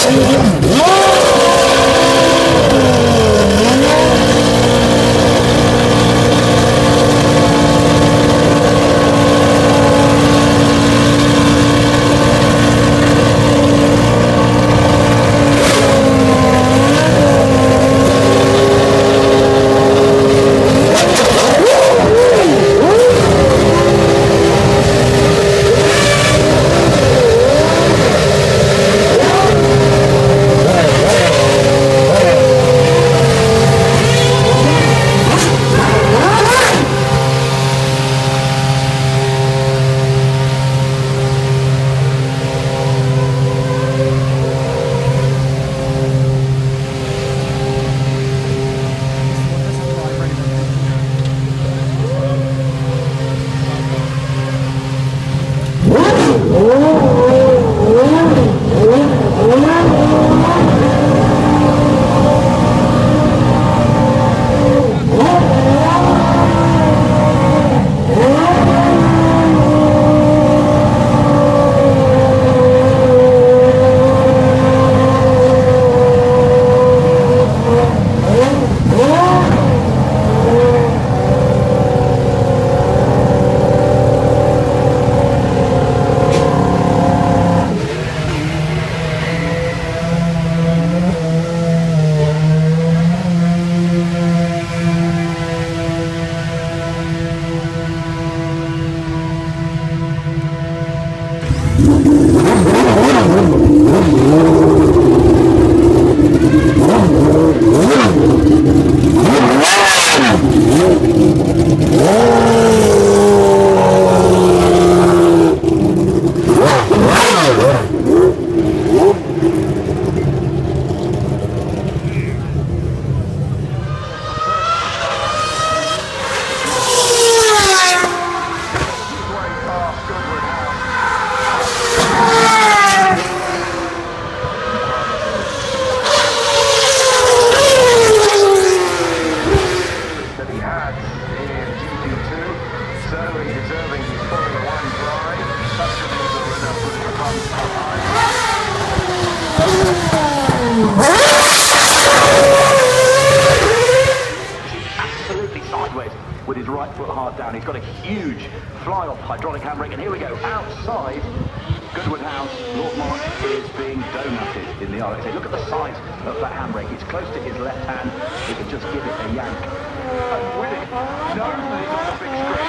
Oh. The absolutely sideways with his right foot hard down. He's got a huge fly-off hydraulic handbrake, and here we go, outside Goodwood House, Lord March is being donutted in the RXA. Look at the size of that handbrake. It's close to his left hand. He can just give it a yank. And with it, no